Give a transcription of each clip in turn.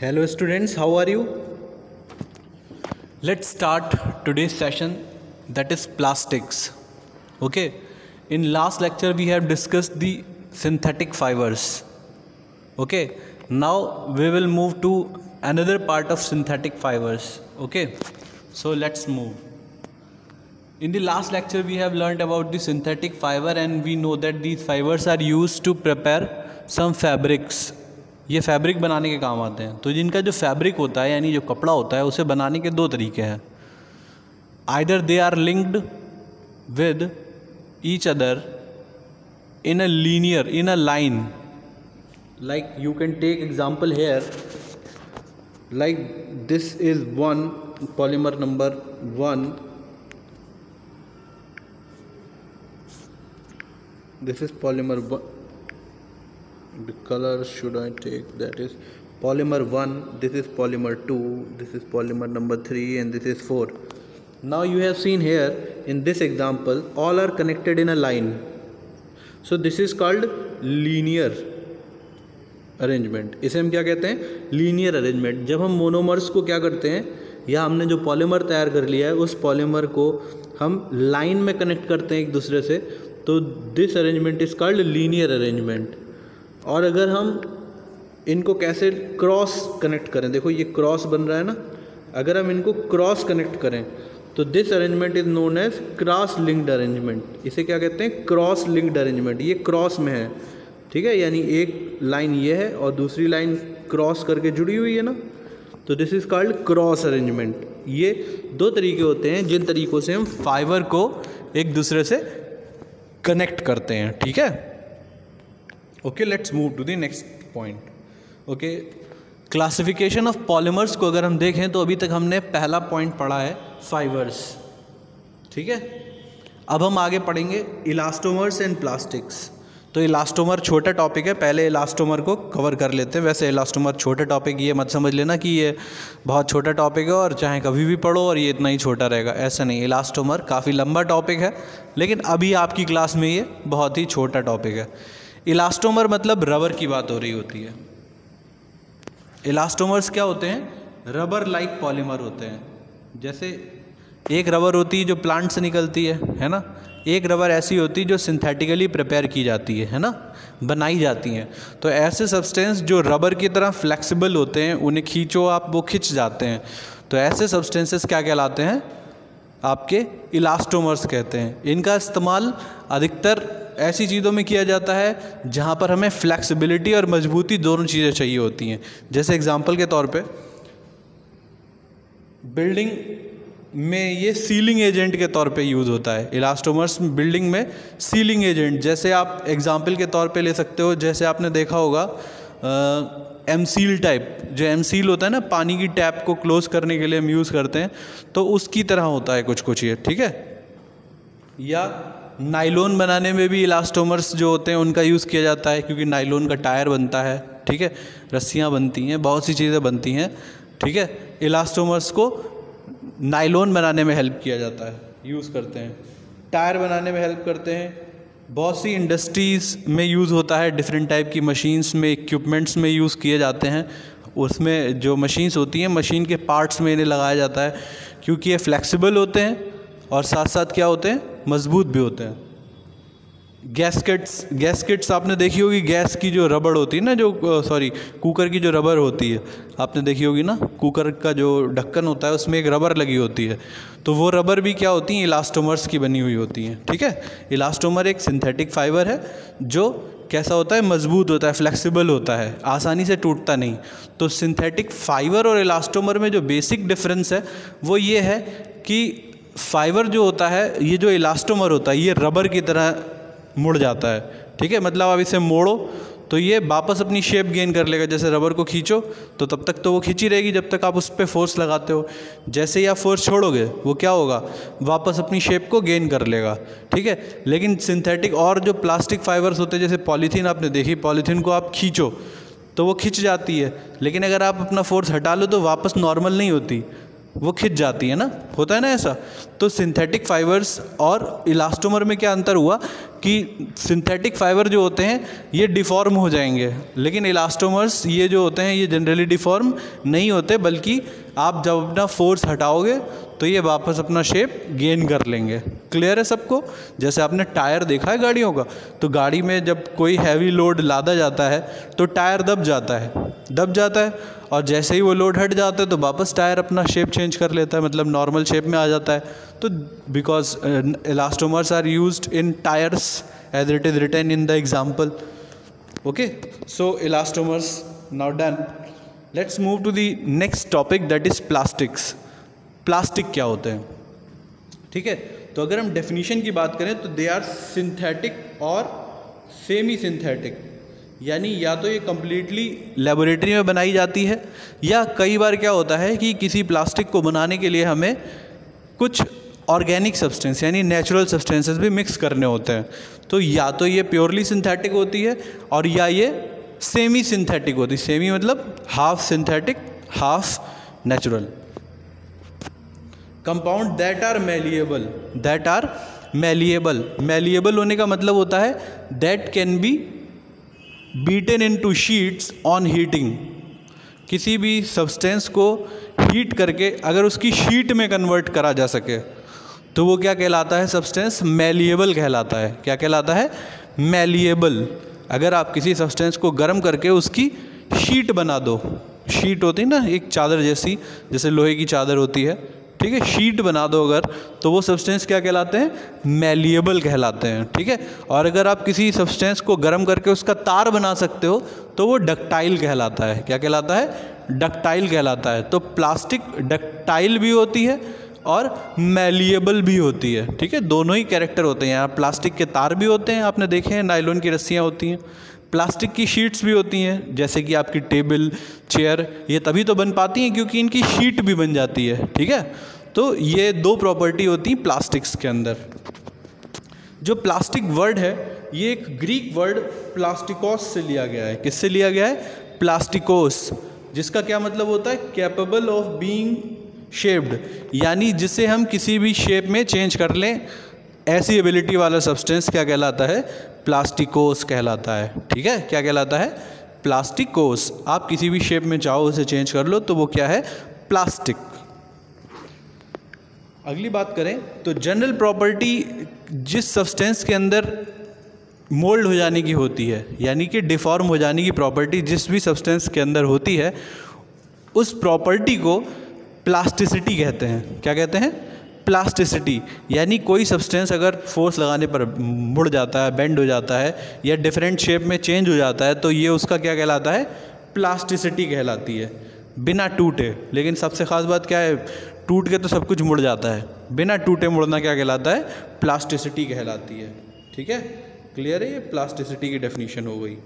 Hello students, how are you? Let's start today's session that is plastics. Okay, in last lecture we have discussed the synthetic fibers. Okay, now we will move to another part of synthetic fibers. Okay, so let's move. In the last lecture we have learned about the synthetic fiber and we know that these fibers are used to prepare some fabrics ये fabric बनाने के काम आते हैं। तो जिनका जो fabric होता है, यानी जो कपड़ा होता है, उसे बनाने के दो तरीके हैं। Either they are linked with each other in a linear in a line like you can take example here like this is one polymer number one this is polymer one the color should I take that is polymer 1 this is polymer 2 this is polymer number 3 and this is 4 now you have seen here in this example all are connected in a line so this is called linear arrangement इसे हम क्या कहते हैं linear arrangement जब हम monomers को क्या करते हैं या हमने जो पॉलीमर तैयार कर लिया है उस पॉलीमर को हम लाइन में कनेक्ट करते हैं एक दूसरे से तो this arrangement is called linear arrangement और अगर हम इनको कैसे क्रॉस कनेक्ट करें, देखो ये क्रॉस बन रहा है ना, अगर हम इनको क्रॉस कनेक्ट करें तो this arrangement is known as cross linked arrangement इसे क्या कहते हैं? क्रॉस लिंक्ड अरेंजमेंट ये क्रॉस में है, ठीक है? यानी एक लाइन ये है और दूसरी लाइन क्रॉस करके जुड़ी हुई है ना? तो this is called cross arrangement ये दो तरीके होते हैं, जिन तरीक़ों से हम फाइबर को एक दूसरे से कनेक्ट करते हैं, ठीक है? Okay let's move to the next point okay classification of polymers को अगर हम देखें तो अभी तक हमने पहला पॉइंट पढ़ा है फाइबर्स ठीक है? अब हम आगे पढ़ेंगे इलास्टोमर्स एंड प्लास्टिक्स तो इलास्टोमर छोटा टॉपिक है, पहले इलास्टोमर को कवर कर लेते हैं। वैसे इलास्टोमर छोटा टॉपिक ये मत समझ लेना कि ये बहुत छोटा टॉपिक है और चाहे कभी भी पढ़ो और ये इतना ही छोटा रहेगा। ऐसा नहीं इलास्टोमर काफ़ी लंबा टॉपिक है, लेकिन अभी आपकी क्लास में ये बहुत ही छोटा टॉपिक है। इलास्टोमर मतलब रबर की बात हो रही होती है। इलास्टोमर्स क्या होते हैं? रबर लाइक पॉलीमर होते हैं। जैसे एक रबर होती है जो प्लांट से निकलती है है ना? एक रबर ऐसी होती है जो सिंथेटिकली प्रिपेयर की जाती है है ना? बनाई जाती हैं। तो ऐसे सब्सटेंस जो रबर की तरह फ्लेक्सिबल होते हैं, उन्हें खींचो आप, वो खिंच जाते हैं। तो ऐसे सब्सटेंसेस क्या कहलाते हैं? आपके इलास्टोमर्स कहते हैं। इनका इस्तेमाल अधिकतर ऐसी चीज़ों में किया जाता है जहाँ पर हमें फ्लैक्सिबिलिटी और मजबूती दोनों चीज़ें चाहिए होती हैं। जैसे एग्जांपल के तौर पे बिल्डिंग में ये सीलिंग एजेंट के तौर पे यूज़ होता है। इलास्टोमर्स बिल्डिंग में सीलिंग एजेंट जैसे आप एग्जांपल के तौर पे ले सकते हो, जैसे आपने देखा होगा एम सील टाइप जो एम सील होता है ना, पानी की टैप को क्लोज करने के लिए हम यूज़ करते हैं तो उसकी तरह होता है कुछ कुछ ये, ठीक है? या नाइलोन बनाने में भी इलास्टोमर्स जो होते हैं, उनका यूज़ किया जाता है, क्योंकि नाइलोन का टायर बनता है, ठीक है? रस्सियाँ बनती हैं, बहुत सी चीज़ें बनती हैं, ठीक है? इलास्टोमर्स को नाइलोन बनाने में हेल्प किया जाता है यूज़ करते हैं। टायर बनाने में हेल्प करते हैं बहुत सी इंडस्ट्रीज़ में यूज़ होता है डिफरेंट टाइप की मशीन्स में इक्विपमेंट्स में यूज़ किए जाते हैं। उसमें जो मशीन्स होती हैं मशीन के पार्ट्स में इन्हें लगाया जाता है, क्योंकि ये फ्लेक्सिबल होते हैं और साथ साथ क्या होते हैं? मज़बूत भी होते हैं। गैसकेट्स गैसकेट्स आपने देखी होगी? गैस की जो रबड़ होती है ना जो सॉरी कुकर की जो रबर होती है। आपने देखी होगी ना? कुकर का जो ढक्कन होता है, उसमें एक रबर लगी होती है। तो वो रबर भी क्या होती हैं? इलास्टोमर्स की बनी हुई होती हैं, ठीक है? इलास्टोमर एक सिंथेटिक फाइबर है, जो कैसा होता है? मज़बूत होता है फ्लेक्सिबल होता है, आसानी से टूटता नहीं। तो सिंथेटिक फाइबर और इलास्टोमर में जो बेसिक डिफरेंस है, वो ये है कि फाइबर जो होता है, ये जो इलास्टोमर होता है, ये रबर की तरह मुड़ जाता है। ठीक है? मतलब आप इसे मोड़ो तो ये वापस अपनी शेप गेन कर लेगा। जैसे रबर को खींचो तो तब तक तो वो खींची रहेगी जब तक आप उस पर फोर्स लगाते हो। जैसे ही आप फोर्स छोड़ोगे, वो क्या होगा? वापस अपनी शेप को गेन कर लेगा। ठीक है? लेकिन सिंथेटिक और जो प्लास्टिक फाइबर्स होते हैं, जैसे पॉलीथीन आपने देखी पॉलीथीन को आप खींचो तो वो खिंच जाती है। लेकिन अगर आप अपना फोर्स हटा लो तो वापस नॉर्मल नहीं होती। वो खिंच जाती है ना? होता है ना ऐसा? तो सिंथेटिक फाइबर्स और इलास्टोमर में क्या अंतर हुआ कि सिंथेटिक फाइबर जो होते हैं, ये डिफॉर्म हो जाएँगे। लेकिन इलास्टोमर्स ये जो होते हैं, ये जनरली डिफॉर्म नहीं होते, बल्कि आप जब अपना फोर्स हटाओगे तो ये वापस अपना शेप गेन कर लेंगे। क्लियर है सबको? जैसे आपने टायर देखा है गाड़ियों का तो गाड़ी में जब कोई हैवी लोड लादा जाता है तो टायर दब जाता है। दब जाता है, और जैसे ही वो लोड हट जाता है तो वापस टायर अपना शेप चेंज कर लेता है मतलब नॉर्मल शेप में आ जाता है। तो because elastomers are use in tyres as it is written in the example okay so elastomers now done let's move to the next topic that is plastics plastic क्या होते हैं? ठीक है? तो अगर हम डेफिनेशन की बात करें तो दे आर सिंथेटिक और सेमी सिंथेटिक यानी या तो ये कम्प्लीटली लेबोरेटरी में बनाई जाती है, या कई बार क्या होता है कि किसी प्लास्टिक को बनाने के लिए हमें कुछ ऑर्गेनिक सब्सटेंस यानी नेचुरल सब्सटेंसेस भी मिक्स करने होते हैं। तो या तो ये प्योरली सिंथेटिक होती है, और या ये सेमी सिंथेटिक होती सेमी मतलब half synthetic half natural compound that are malleable that are malleable malleable होने का मतलब होता है that can be beaten into sheets on heating किसी भी सब्सटेंस को हीट करके अगर उसकी शीट में कन्वर्ट करा जा सके तो वो क्या कहलाता है सब्सटेंस मेलिएबल कहलाता है। क्या कहलाता है? मेलिएबल अगर आप किसी सब्सटेंस को गर्म करके उसकी शीट बना दो। शीट होती है ना, एक चादर जैसी, जैसे लोहे की चादर होती है। ठीक है शीट बना दो अगर तो वो सब्सटेंस क्या कहलाते हैं? मेलिएबल कहलाते हैं। ठीक है, और अगर आप किसी सब्सटेंस को गर्म करके उसका तार बना सकते हो तो वो डक्टाइल कहलाता है। क्या कहलाता है? डक्टाइल कहलाता है। तो प्लास्टिक डक्टाइल भी होती है और मेलिएबल भी होती है, ठीक है? दोनों ही कैरेक्टर होते हैं। यहाँ प्लास्टिक के तार भी होते हैं, आपने देखे हैं नाइलोन की रस्सियाँ होती हैं। प्लास्टिक की शीट्स भी होती हैं, जैसे कि आपकी टेबल चेयर ये तभी तो बन पाती हैं क्योंकि इनकी शीट भी बन जाती है, ठीक है? तो ये दो प्रॉपर्टी होती हैं प्लास्टिक्स के अंदर। जो प्लास्टिक वर्ड है, ये एक ग्रीक वर्ड प्लास्टिकोस से लिया गया है। किससे लिया गया है? प्लास्टिकोस जिसका क्या मतलब होता है? कैपेबल ऑफ़ बीइंग शेप्ड यानी जिसे हम किसी भी शेप में चेंज कर लें, ऐसी एबिलिटी वाला सब्सटेंस क्या कहलाता है? प्लास्टिकोस कहलाता है। ठीक है? क्या कहलाता है? प्लास्टिकोस आप किसी भी शेप में चाहो उसे चेंज कर लो तो वो क्या है? प्लास्टिक अगली बात करें तो जनरल प्रॉपर्टी जिस सब्सटेंस के अंदर मोल्ड हो जाने की होती है, यानी कि डिफॉर्म हो जाने की प्रॉपर्टी जिस भी सब्सटेंस के अंदर होती है, उस प्रॉपर्टी को प्लास्टिसिटी कहते हैं। क्या कहते हैं? प्लास्टिसिटी, यानी कोई सब्सटेंस अगर फोर्स लगाने पर मुड़ जाता है बेंड हो जाता है, या डिफरेंट शेप में चेंज हो जाता है तो ये उसका क्या कहलाता है? प्लास्टिसिटी कहलाती है। बिना टूटे, लेकिन सबसे ख़ास बात क्या है? टूट के तो सब कुछ मुड़ जाता है। बिना टूटे मुड़ना क्या कहलाता है? प्लास्टिसिटी कहलाती है। ठीक है? क्लियर है ये? प्लास्टिसिटी की डेफिनेशन हो गई।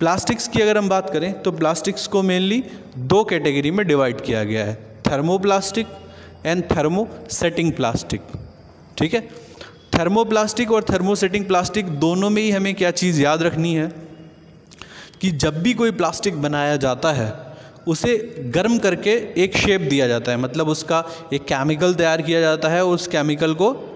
प्लास्टिक्स की अगर हम बात करें तो प्लास्टिक्स को मेनली दो कैटेगरी में डिवाइड किया गया है थर्मोप्लास्टिक एंड थर्मोसेटिंग प्लास्टिक ठीक है? थर्मोप्लास्टिक और थर्मोसेटिंग प्लास्टिक दोनों में ही हमें क्या चीज़ याद रखनी है? कि जब भी कोई प्लास्टिक बनाया जाता है, उसे गर्म करके एक शेप दिया जाता है मतलब उसका एक केमिकल तैयार किया जाता है, उस केमिकल को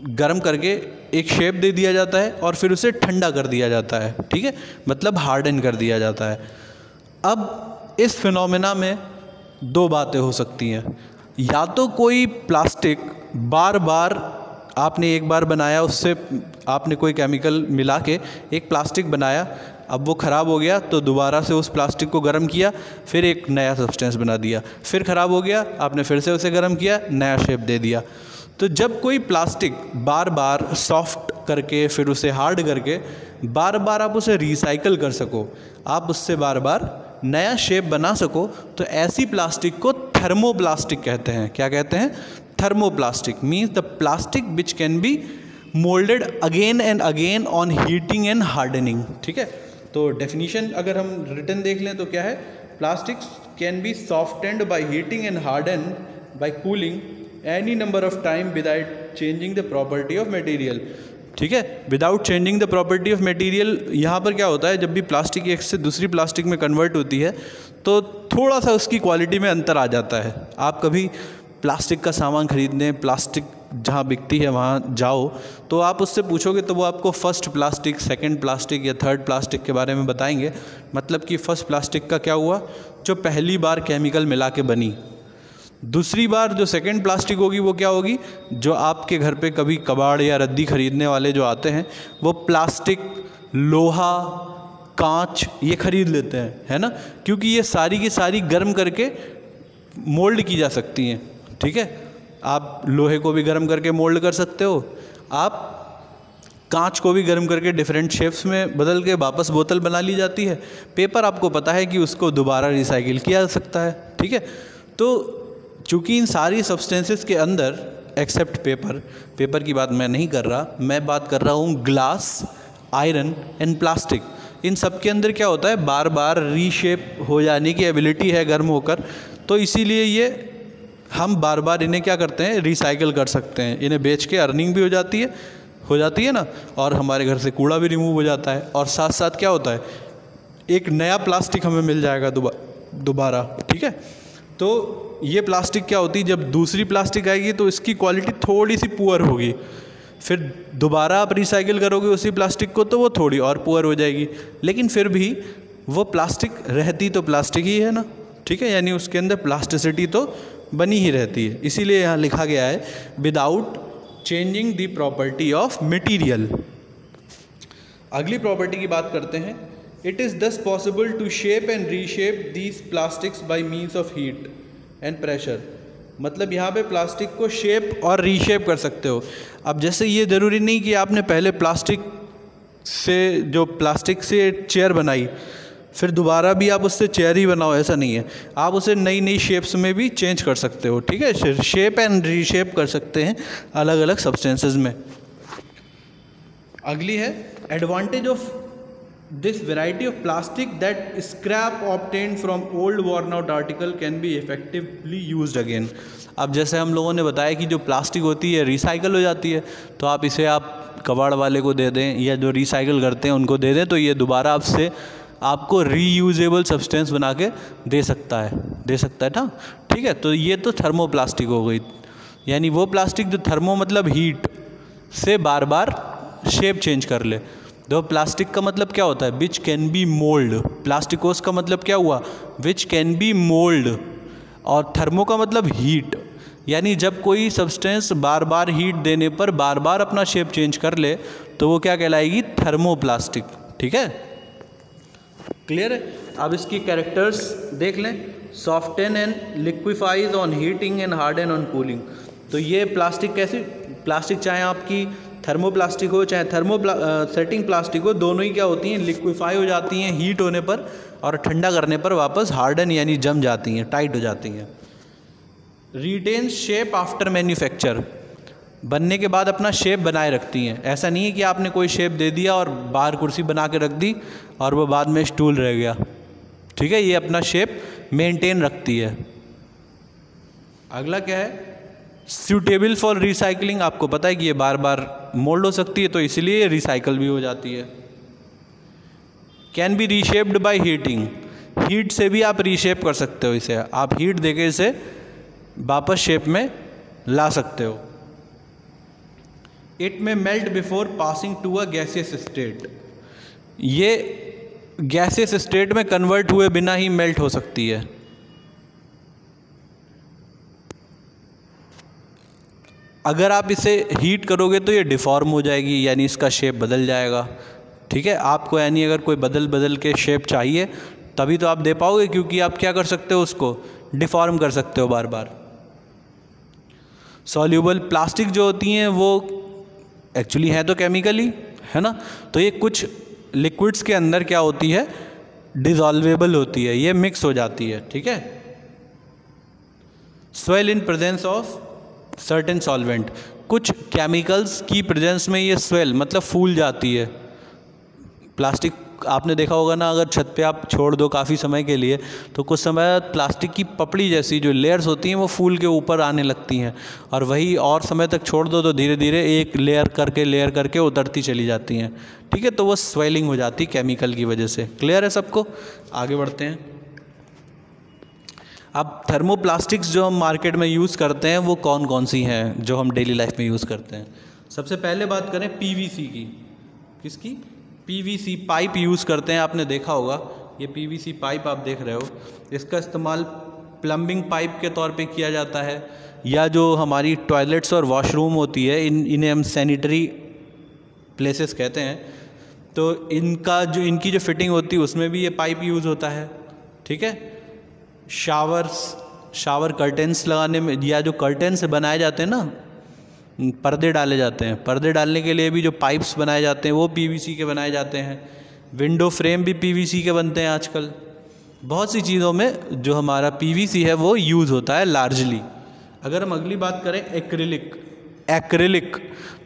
गर्म करके एक शेप दे दिया जाता है और फिर उसे ठंडा कर दिया जाता है, ठीक है? मतलब हार्डन कर दिया जाता है। अब इस फिनोमेना में दो बातें हो सकती हैं। या तो कोई प्लास्टिक बार बार आपने एक बार बनाया, उससे आपने कोई केमिकल मिला के एक प्लास्टिक बनाया, अब वो ख़राब हो गया तो दोबारा से उस प्लास्टिक को गर्म किया, फिर एक नया सब्सटेंस बना दिया। फिर ख़राब हो गया, आपने फिर से उसे गर्म किया, नया शेप दे दिया। तो जब कोई प्लास्टिक बार बार सॉफ्ट करके, फिर उसे हार्ड करके बार बार आप उसे रिसाइकल कर सको, आप उससे बार बार नया शेप बना सको तो ऐसी प्लास्टिक को थर्मोप्लास्टिक कहते हैं। क्या कहते हैं? Thermoplastic means the plastic which can be moulded again and again on heating and hardening ठीक है? तो डेफिनीशन अगर हम रिटर्न देख लें तो क्या है? Plastic can be softened by heating and harden by cooling any number of time without changing the property of material ठीक है? Without changing the property of material यहाँ पर क्या होता है? जब भी प्लास्टिक एक से दूसरी प्लास्टिक में कन्वर्ट होती है तो थोड़ा सा उसकी क्वालिटी में अंतर आ जाता है। आप कभी प्लास्टिक का सामान खरीदने प्लास्टिक जहाँ बिकती है, वहाँ जाओ तो आप उससे पूछोगे तो वो आपको फ़र्स्ट प्लास्टिक सेकंड प्लास्टिक या थर्ड प्लास्टिक के बारे में बताएँगे। मतलब कि फ़र्स्ट प्लास्टिक का क्या हुआ? जो पहली बार केमिकल मिला के बनी। दूसरी बार जो सेकेंड प्लास्टिक होगी, वो क्या होगी? जो आपके घर पे कभी कबाड़ या रद्दी खरीदने वाले जो आते हैं, वो प्लास्टिक लोहा, कांच, ये खरीद लेते हैं, है ना? क्योंकि ये सारी की सारी गर्म करके मोल्ड की जा सकती हैं, ठीक है? आप लोहे को भी गर्म करके मोल्ड कर सकते हो। आप कांच को भी गर्म करके डिफरेंट शेप्स में बदल के वापस बोतल बना ली जाती है। पेपर आपको पता है कि उसको दोबारा रिसाइकिल किया जा सकता है, ठीक है? तो चूँकि इन सारी सब्सटेंसेस के अंदर एक्सेप्ट पेपर पेपर की बात मैं नहीं कर रहा, मैं बात कर रहा हूँ ग्लास आयरन एंड प्लास्टिक इन सब के अंदर क्या होता है? बार बार रीशेप हो जाने की एबिलिटी है गर्म होकर। तो इसीलिए ये हम बार बार इन्हें क्या करते हैं? रिसाइकिल कर सकते हैं। इन्हें बेच के अर्निंग भी हो जाती है, हो जाती है ना? और हमारे घर से कूड़ा भी रिमूव हो जाता है। और साथ साथ क्या होता है? एक नया प्लास्टिक हमें मिल जाएगा दोबारा, ठीक है? तो ये प्लास्टिक क्या होती है जब दूसरी प्लास्टिक आएगी तो इसकी क्वालिटी थोड़ी सी पुअर होगी। फिर दोबारा आप रिसाइकिल करोगे उसी प्लास्टिक को तो वो थोड़ी और पुअर हो जाएगी। लेकिन फिर भी वो प्लास्टिक रहती तो प्लास्टिक ही है ना, ठीक है? यानी उसके अंदर प्लास्टिसिटी तो बनी ही रहती है। इसीलिए यहाँ लिखा गया है without changing the property of material अगली प्रॉपर्टी की बात करते हैं। It is thus possible to shape and reshape these plastics by means of heat and pressure मतलब यहाँ पे प्लास्टिक को शेप और रीशेप कर सकते हो। अब जैसे ये ज़रूरी नहीं कि आपने पहले प्लास्टिक से, जो प्लास्टिक से चेयर बनाई, फिर दोबारा भी आप उससे चेयर ही बनाओ, ऐसा नहीं है। आप उसे नई नई शेप्स में भी चेंज कर सकते हो, ठीक है? शेप एंड रीशेप कर सकते हैं अलग अलग सब्सटेंसेज में। अगली है advantage of this variety of plastic that scrap obtain from old worn out article can be effectively use again अब जैसे हम लोगों ने बताया कि जो प्लास्टिक होती है रिसाइकल हो जाती है तो आप इसे आप कबाड़ वाले को दे दें या जो रिसाइकल करते हैं, उनको दे दें तो ये दोबारा आपसे आपको रीयूजेबल सब्सटेंस बना के दे सकता है, दे सकता है ना? ठीक है तो ये तो थर्मोप्लास्टिक हो गई। यानी वो प्लास्टिक जो थर्मो मतलब हीट से बार बार शेप चेंज कर ले। दो प्लास्टिक का मतलब क्या होता है? विच कैन बी मोल्ड प्लास्टिकोस का मतलब क्या हुआ? विच कैन बी मोल्ड और थर्मो का मतलब हीट यानी जब कोई सब्सटेंस बार बार हीट देने पर बार बार अपना शेप चेंज कर ले तो वो क्या कहलाएगी? थर्मोप्लास्टिक ठीक है? क्लियर है? अब इसकी कैरेक्टर्स देख लें. Soften and liquefies on heating and harden on cooling तो ये प्लास्टिक कैसी? प्लास्टिक चाहे आपकी थर्मोप्लास्टिक हो, चाहे थर्मो सेटिंग प्लास्टिक हो, दोनों ही क्या होती हैं? लिक्विफाई हो जाती हैं हीट होने पर और ठंडा करने पर वापस हार्डन यानी जम जाती हैं टाइट हो जाती हैं। रिटेन शेप आफ्टर मैन्युफैक्चर बनने के बाद अपना शेप बनाए रखती हैं। ऐसा नहीं है कि आपने कोई शेप दे दिया और बाहर कुर्सी बना के रख दी और वो बाद में स्टूल रह गया। ठीक है, ये अपना शेप मेंटेन रखती है। अगला क्या है? सूटेबल फॉर रिसाइकलिंग आपको पता है कि ये बार बार मोल्ड हो सकती है तो इसलिए रिसाइकल भी हो जाती है। Can be reshaped by heating heat से भी आप रीशेप कर सकते हो इसे। आप हीट देके इसे वापस शेप में ला सकते हो। It may melt before passing to a gaseous state ये गैसियस स्टेट में कन्वर्ट हुए बिना ही मेल्ट हो सकती है। अगर आप इसे हीट करोगे तो ये डिफॉर्म हो जाएगी, यानी इसका शेप बदल जाएगा। ठीक है? आपको यानी अगर कोई बदल बदल के शेप चाहिए, तभी तो आप दे पाओगे, क्योंकि आप क्या कर सकते हो उसको? डिफॉर्म कर सकते हो बार बार सॉल्यूबल प्लास्टिक जो होती हैं, वो एक्चुअली है तो केमिकली है ना? तो ये कुछ लिक्विड्स के अंदर क्या होती है? डिजॉल्वेबल होती है। ये मिक्स हो जाती है। ठीक है? Swell in presence of certain solvent कुछ केमिकल्स की प्रेजेंस में ये स्वेल मतलब फूल जाती है। प्लास्टिक आपने देखा होगा ना, अगर छत पे आप छोड़ दो काफ़ी समय के लिए तो कुछ समय प्लास्टिक की पपड़ी जैसी जो लेयर्स होती हैं, वो फूल के ऊपर आने लगती हैं। और वही और समय तक छोड़ दो तो धीरे धीरे एक लेयर करके लेयर करके उतरती चली जाती हैं। ठीक है तो वो स्वेलिंग हो जाती केमिकल की वजह से। क्लियर है सबको? आगे बढ़ते हैं। अब थर्मोप्लास्टिक्स जो हम मार्केट में यूज़ करते हैं, वो कौन कौन सी हैं जो हम डेली लाइफ में यूज़ करते हैं? सबसे पहले बात करें पीवीसी की। किसकी? पीवीसी पाइप यूज़ करते हैं, आपने देखा होगा। ये पीवीसी पाइप आप देख रहे हो। इसका इस्तेमाल प्लम्बिंग पाइप के तौर पे किया जाता है, या जो हमारी टॉयलेट्स और वॉशरूम होती है, इन, इन्हें हम सैनिटरी प्लेसेस कहते हैं। तो इनका जो, इनकी जो फिटिंग होती है, उसमें भी ये पाइप यूज़ होता है। ठीक है? शावर्स शावर कर्टेंस लगाने में, या जो कर्टेंस बनाए जाते हैं ना, पर्दे डाले जाते हैं। पर्दे डालने के लिए भी जो पाइप्स बनाए जाते हैं, वो पीवीसी के बनाए जाते हैं। विंडो फ्रेम भी पीवीसी के बनते हैं आजकल। बहुत सी चीज़ों में जो हमारा पीवीसी है, वो यूज़ होता है लार्जली अगर हम अगली बात करें एक्रिलिक एक्रिलिक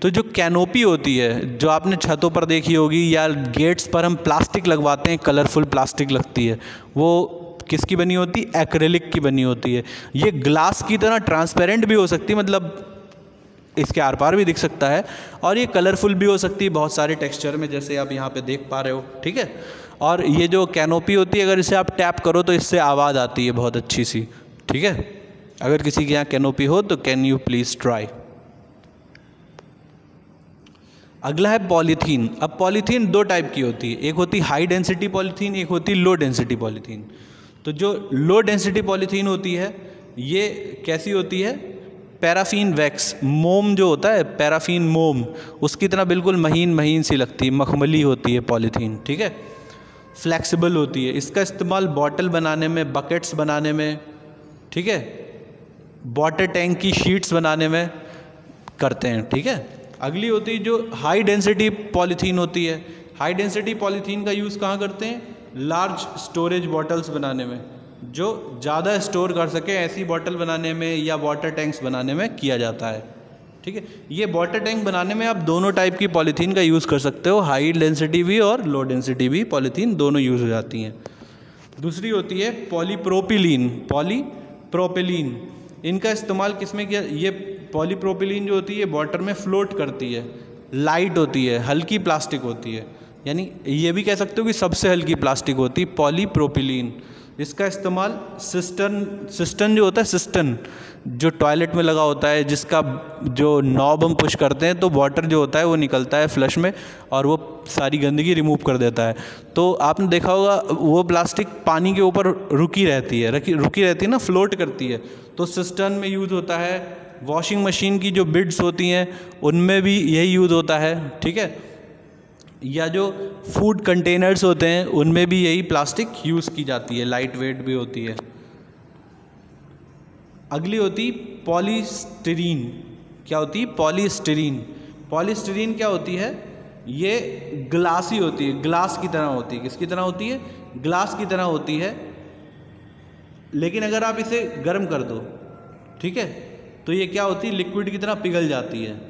तो जो कैनोपी होती है, जो आपने छतों पर देखी होगी, या गेट्स पर हम प्लास्टिक लगवाते हैं कलरफुल प्लास्टिक लगती है, वो किसकी बनी होती? है एक्रेलिक की बनी होती है। ये ग्लास की तरह ट्रांसपेरेंट भी हो सकती है मतलब इसके आर पार भी दिख सकता है और ये कलरफुल भी हो सकती है बहुत सारे टेक्सचर में, जैसे आप यहाँ पे देख पा रहे हो, ठीक है? और ये जो कैनोपी होती है, अगर इसे आप टैप करो तो इससे आवाज़ आती है बहुत अच्छी सी, ठीक है? अगर किसी के यहाँ कैनोपी हो तो कैन यू प्लीज़ ट्राई अगला है पॉलीथीन। अब पॉलीथीन दो टाइप की होती है, एक होती हाई डेंसिटी पॉलीथीन, एक होती लो डेंसिटी पॉलीथीन। तो जो लो डेंसिटी पॉलीथीन होती है, ये कैसी होती है? पैराफीन वैक्स मोम जो होता है पैराफीन मोम, उसकी तरह बिल्कुल महीन महीन सी लगती है, मखमली होती है पॉलीथीन ठीक है? फ्लेक्सिबल होती है। इसका इस्तेमाल बॉटल बनाने में बकेट्स बनाने में, ठीक है? वाटर टैंक की शीट्स बनाने में करते हैं, ठीक है? अगली होती है जो हाई डेंसिटी पॉलीथीन होती है। हाई डेंसिटी पॉलीथीन का यूज़ कहाँ करते हैं? लार्ज स्टोरेज बॉटल्स बनाने में, जो ज़्यादा स्टोर कर सके ऐसी बॉटल बनाने में या वाटर टैंक्स बनाने में किया जाता है। ठीक है? ये वाटर टैंक बनाने में आप दोनों टाइप की पॉलीथीन का यूज़ कर सकते हो हाई डेंसिटी भी और लो डेंसिटी भी पॉलीथीन दोनों यूज़ हो जाती हैं। दूसरी होती है पॉलीप्रोपिलीन पॉलीप्रोपिलीन इनका इस्तेमाल किसमें किया, ये पॉलीप्रोपिलीन जो होती है वाटर में फ्लोट करती है। लाइट होती है, हल्की प्लास्टिक होती है। यानी ये भी कह सकते हो कि सबसे हल्की प्लास्टिक होती है, पॉलीप्रोपिलीन। इसका इस्तेमाल सिस्टन सिस्टन जो होता है, सिस्टन, जो टॉयलेट में लगा होता है, जिसका जो नॉब हम पुश करते हैं तो वाटर जो होता है, वो निकलता है फ्लश में और वो सारी गंदगी रिमूव कर देता है। तो आपने देखा होगा, वो प्लास्टिक पानी के ऊपर रुकी रहती है रुकी रुकी रहती है ना, फ्लोट करती है। तो सिस्टन में यूज़ होता है, वॉशिंग मशीन की जो बिड्स होती हैं, उनमें भी यही यूज़ होता है, ठीक है? या जो फ़ूड कंटेनर्स होते हैं, उनमें भी यही प्लास्टिक यूज़ की जाती है लाइट वेट भी होती है। अगली होती पॉलीस्टरीन क्या होती? है पॉलीस्टीरीन पॉलीस्टीरीन क्या होती है? ये ग्लासी होती है ग्लास की तरह होती है। किसकी तरह होती है? ग्लास की तरह होती है। लेकिन अगर आप इसे गर्म कर दो, ठीक है तो ये क्या होती? है लिक्विड की तरह पिघल जाती है।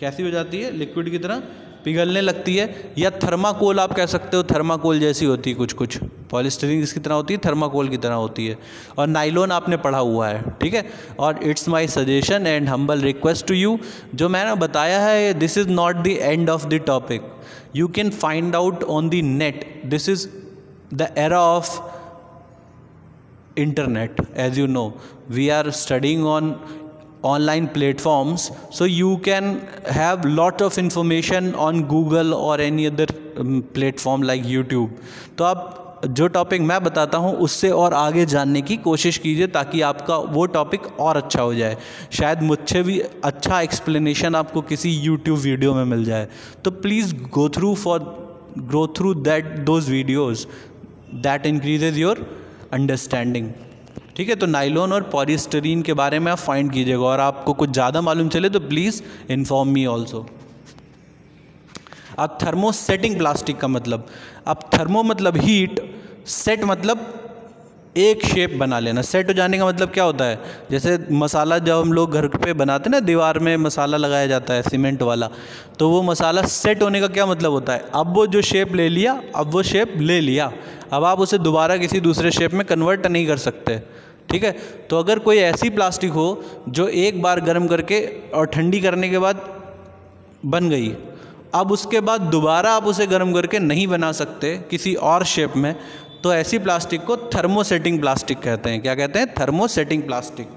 कैसी हो जाती है? लिक्विड की तरह पिघलने लगती है, या थर्माकोल आप कह सकते हो, थर्माकोल जैसी होती है कुछ कुछ। पॉलिस्टरीन किसकी तरह होती है? थर्माकोल की तरह होती है। और नाइलोन आपने पढ़ा हुआ है, ठीक है? और it's my suggestion and humble request to you, जो मैंने बताया है this is not the end of the topic you can find out on the net this is the era of internet, as you know. We are studying on online platforms so you can have lot of information on google or any other um, platform like youtube. तो आप जो topic मैं बताता हूँ उससे और आगे जानने की कोशिश कीजिए ताकि आपका वो टॉपिक और अच्छा हो जाए। शायद मुझसे भी अच्छा एक्सप्लेनेशन आपको किसी यूट्यूब वीडियो में मिल जाए। तो please go through for go through that those videos that increases your understanding ठीक है तो नाइलॉन और पॉलिस्टरीन के बारे में आप फाइंड कीजिएगा और आपको कुछ ज़्यादा मालूम चले तो प्लीज़ इन्फॉर्म मी ऑल्सो अब थर्मोसेटिंग प्लास्टिक का मतलब। अब थर्मो मतलब हीट सेट मतलब एक शेप बना लेना। सेट हो जाने का मतलब क्या होता है? जैसे मसाला जब हम लोग घर पे बनाते हैं ना, दीवार में मसाला लगाया जाता है सीमेंट वाला तो वो मसाला सेट होने का क्या मतलब होता है? अब वो जो शेप ले लिया, अब वो शेप ले लिया। अब आप उसे दोबारा किसी दूसरे शेप में कन्वर्ट नहीं कर सकते। ठीक है? तो अगर कोई ऐसी प्लास्टिक हो जो एक बार गर्म करके और ठंडी करने के बाद बन गई, अब उसके बाद दोबारा आप उसे गर्म करके नहीं बना सकते किसी और शेप में तो ऐसी प्लास्टिक को थर्मोसेटिंग प्लास्टिक कहते हैं। क्या कहते हैं? थर्मोसेटिंग प्लास्टिक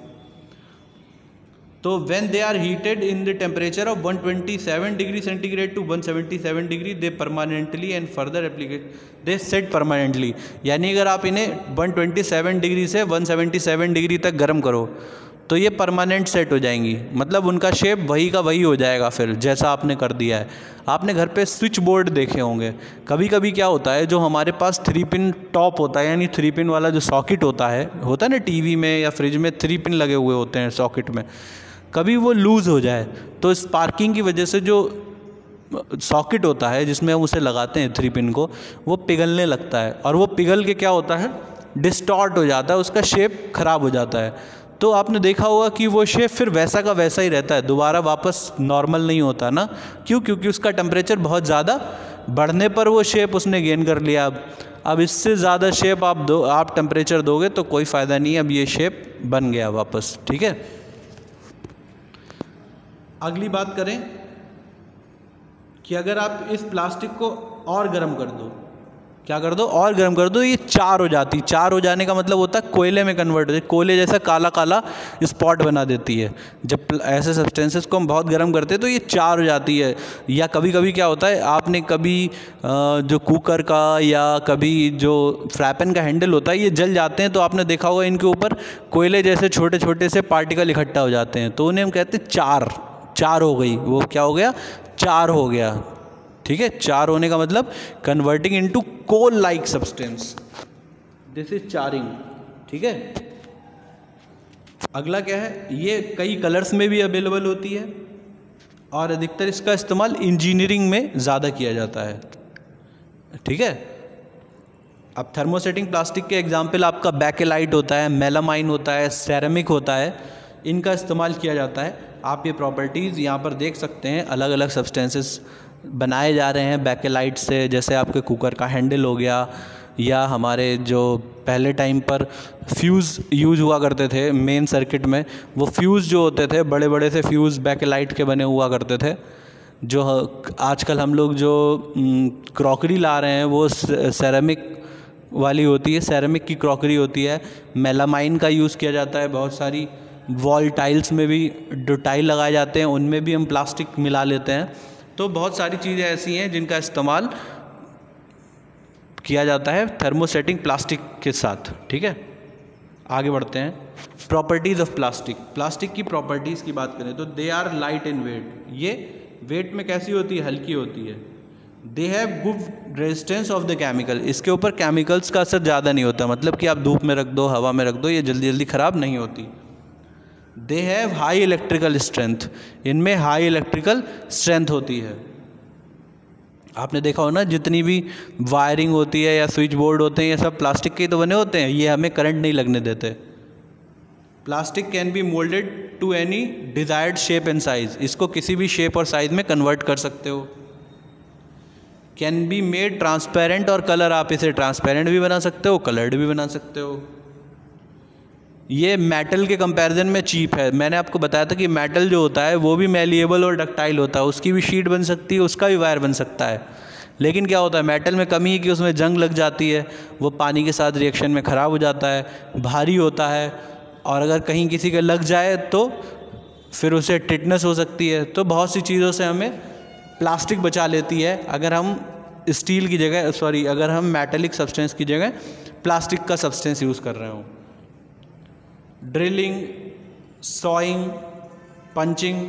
तो when they are heated in the temperature of 127 degree centigrade to 177 degree they permanently and further applicate they set permanently यानी अगर आप इन्हें 127 डिग्री से 177 डिग्री तक गर्म करो तो ये परमानेंट सेट हो जाएँगी। मतलब उनका शेप वही का वही हो जाएगा फिर, जैसा आपने कर दिया है। आपने घर पे स्विच बोर्ड देखे होंगे। कभी कभी क्या होता है, जो हमारे पास थ्री पिन टॉप होता है, यानी थ्री पिन वाला जो सॉकेट होता है होता है ना टीवी में या फ्रिज में थ्री पिन लगे हुए होते हैं सॉकेट में। कभी वो लूज़ हो जाए तो स्पार्किंग की वजह से जो सॉकेट होता है, जिसमें हम उसे लगाते हैं थ्री पिन को, वो पिघलने लगता है। और वो पिघल के क्या होता है? डिस्टॉर्ट हो जाता है, उसका शेप ख़राब हो जाता है। तो आपने देखा होगा कि वो शेप फिर वैसा का वैसा ही रहता है, दोबारा वापस नॉर्मल नहीं होता ना। क्यों? क्योंकि उसका टेम्परेचर बहुत ज़्यादा बढ़ने पर वो शेप उसने गेन कर लिया। अब अब इससे ज़्यादा शेप आप दो, आप टेम्परेचर दोगे तो कोई फ़ायदा नहीं अब ये शेप बन गया वापस, ठीक है? अगली बात करें कि अगर आप इस प्लास्टिक को और गर्म कर दो, क्या कर दो? और गर्म कर दो, ये चार हो जाती चार हो जाने का मतलब होता है कोयले में कन्वर्ट हो। जाए कोयले जैसा काला काला स्पॉट बना देती है। जब ऐसे सब्सटेंसेस को हम बहुत गर्म करते हैं तो ये चार हो जाती है। या कभी कभी क्या होता है, आपने कभी जो कुकर का या कभी जो फ्रैपन का हैंडल होता है, ये जल जाते हैं तो आपने देखा होगा इनके ऊपर कोयले जैसे छोटे छोटे से पार्टिकल इकट्ठा हो जाते हैं। तो उन्हें हम कहते हैं चार। चार हो गई, वो क्या हो गया? चार हो गया। ठीक है? चार होने का मतलब converting into coal like substance this is charring ठीक है? अगला क्या है? ये कई कलर्स में भी अवेलेबल होती है और अधिकतर इसका इस्तेमाल इंजीनियरिंग में ज़्यादा किया जाता है। ठीक है? अब थर्मोसेटिंग प्लास्टिक के एग्ज़ाम्पल आपका बैकेलाइट होता है मेलामाइन होता है सेरेमिक होता है। इनका इस्तेमाल किया जाता है। आप ये प्रॉपर्टीज़ यहाँ पर देख सकते हैं अलग अलग सब्सटेंसेस बनाए जा रहे हैं बैकेलाइट से, जैसे आपके कुकर का हैंडल हो गया, या हमारे जो पहले टाइम पर फ्यूज़ यूज़ हुआ करते थे मेन सर्किट में, वो फ्यूज़ जो होते थे बड़े बड़े से फ्यूज़ बैकेलाइट के बने हुआ करते थे, जो आजकल हम लोग जो क्रॉकरी ला रहे हैं, वो सेरेमिक वाली होती है सेरेमिक की क्रॉकरी होती है मेलामाइन का यूज़ किया जाता है, बहुत सारी वॉल टाइल्स में भी जो टाइल लगाए जाते हैं, उनमें भी हम प्लास्टिक मिला लेते हैं। तो बहुत सारी चीज़ें ऐसी हैं जिनका इस्तेमाल किया जाता है थर्मोसेटिंग प्लास्टिक के साथ, ठीक है? आगे बढ़ते हैं। प्रॉपर्टीज़ ऑफ़ प्लास्टिक प्लास्टिक की प्रॉपर्टीज़ की बात करें तो they are light in weight ये वेट में कैसी होती है? हल्की होती है। They have good resistance of the chemical इसके ऊपर केमिकल्स का असर ज़्यादा नहीं होता। मतलब कि आप धूप में रख दो, हवा में रख दो, ये जल्दी जल्दी ख़राब नहीं होती। They have high electrical strength इनमें हाई इलेक्ट्रिकल स्ट्रेंथ होती है। आपने देखा हो ना, जितनी भी वायरिंग होती है या स्विच बोर्ड होते हैं, ये सब प्लास्टिक के तो बने होते हैं। ये हमें करंट नहीं लगने देते। Plastic can be moulded to any desired shape and size इसको किसी भी शेप और साइज़ में कन्वर्ट कर सकते हो। कैन बी मेड ट्रांसपेरेंट और कलर आप इसे ट्रांसपेरेंट भी बना सकते हो कलर्ड भी बना सकते हो। ये मेटल के कंपैरिजन में चीप है। मैंने आपको बताया था कि मेटल जो होता है, वो भी मेलिएबल और डक्टाइल होता है। उसकी भी शीट बन सकती है, उसका भी वायर बन सकता है। लेकिन क्या होता है मेटल में कमी है कि उसमें जंग लग जाती है, वो पानी के साथ रिएक्शन में ख़राब हो जाता है, भारी होता है, और अगर कहीं किसी के लग जाए तो फिर उसे टिटनेस हो सकती है। तो बहुत सी चीज़ों से हमें प्लास्टिक बचा लेती है। अगर हम स्टील की जगह सॉरी अगर हम मेटेलिक सब्सटेंस की जगह प्लास्टिक का सब्सटेंस यूज़ कर रहे हों। ड्रिलिंग, सॉइंग, पंचिंग,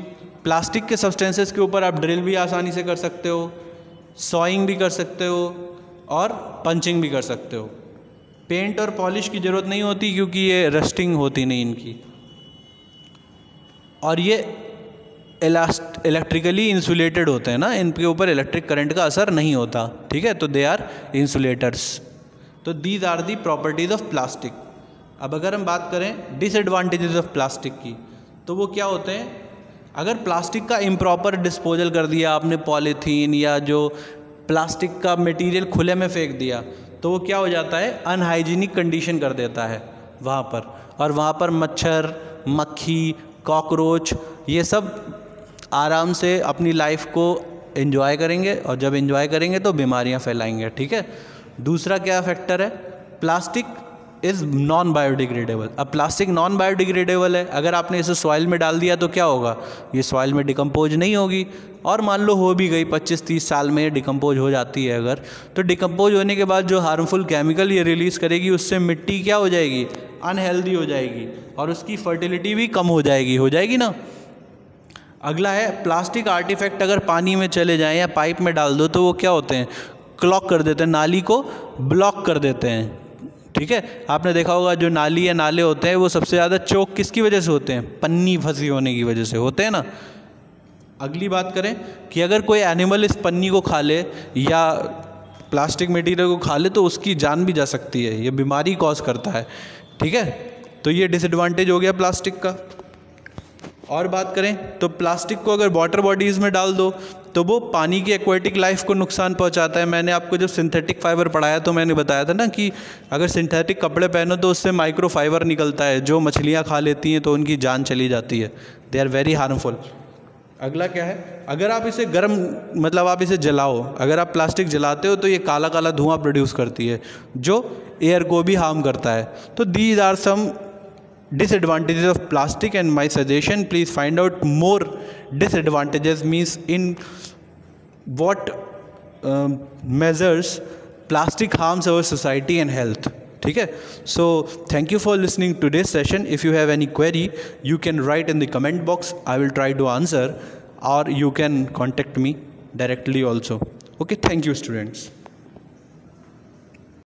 प्लास्टिक के सब्सटेंसेस के ऊपर आप ड्रिल भी आसानी से कर सकते हो, सॉइंग भी कर सकते हो और पंचिंग भी कर सकते हो। पेंट और पॉलिश की ज़रूरत नहीं होती क्योंकि ये रस्टिंग होती नहीं इनकी। और ये इलास्ट इलेक्ट्रिकली इंसुलेटेड होते हैं ना, इनके ऊपर इलेक्ट्रिक करंट का असर नहीं होता, ठीक है? तो दे आर इंसुलेटर्स तो these are the properties of plastic अब अगर हम बात करें डिसएडवांटेजेस ऑफ़ प्लास्टिक की तो वो क्या होते हैं? अगर प्लास्टिक का इम्प्रॉपर डिस्पोजल कर दिया आपने पॉलीथीन या जो प्लास्टिक का मटेरियल खुले में फेंक दिया तो वो क्या हो जाता है? अनहाइजीनिक कंडीशन कर देता है वहाँ पर। और वहाँ पर मच्छर, मक्खी कॉकरोच ये सब आराम से अपनी लाइफ को एंजॉय करेंगे और जब एंजॉय करेंगे तो बीमारियाँ फैलाएँगे, ठीक है? दूसरा क्या फैक्टर है? प्लास्टिक इज़ नॉन बायोडिग्रेडेबल अब प्लास्टिक नॉन बायोडिग्रेडेबल है, अगर आपने इसे सॉइल में डाल दिया तो क्या होगा? ये सॉइल में डिकम्पोज नहीं होगी। और मान लो हो भी गई 25-30 साल में डिकम्पोज हो जाती है अगर तो डिकम्पोज होने के बाद जो हार्मफुल केमिकल ये रिलीज़ करेगी, उससे मिट्टी क्या हो जाएगी? अनहेल्दी हो जाएगी। और उसकी फर्टिलिटी भी कम हो जाएगी। हो जाएगी ना? अगला है प्लास्टिक आर्टिफैक्ट अगर पानी में चले जाएँ या पाइप में डाल दो तो वो क्या होते हैं? क्लॉक कर देते हैं, नाली को ब्लॉक कर देते हैं। ठीक है? आपने देखा होगा जो नाली या नाले होते हैं, वो सबसे ज़्यादा चौक किसकी वजह से होते हैं? पन्नी फंसी होने की वजह से होते हैं ना? अगली बात करें कि अगर कोई एनिमल इस पन्नी को खा ले या प्लास्टिक मटेरियल को खा ले तो उसकी जान भी जा सकती है। ये बीमारी कॉज करता है। ठीक है? तो ये डिसएडवांटेज हो गया प्लास्टिक का। और बात करें तो प्लास्टिक को अगर वाटर बॉडीज़ में डाल दो तो वो पानी की एक्वेटिक लाइफ को नुकसान पहुंचाता है। मैंने आपको जब सिंथेटिक फाइबर पढ़ाया तो मैंने बताया था ना कि अगर सिंथेटिक कपड़े पहनो तो उससे माइक्रो फाइबर निकलता है। जो मछलियाँ खा लेती हैं तो उनकी जान चली जाती है। दे आर वेरी हार्मफुल अगला क्या है? अगर आप इसे गर्म मतलब आप इसे जलाओ, अगर आप प्लास्टिक जलाते हो तो ये काला काला धुआँ प्रोड्यूस करती है, जो एयर को भी हार्म करता है। तो these are some disadvantages of plastic and my suggestion please find out more disadvantages means in what um, measures plastic harms our society and health ठीक है so thank you for listening today session if you have any query you can write in the comment box I will try to answer और you can contact me directly also okay thank you students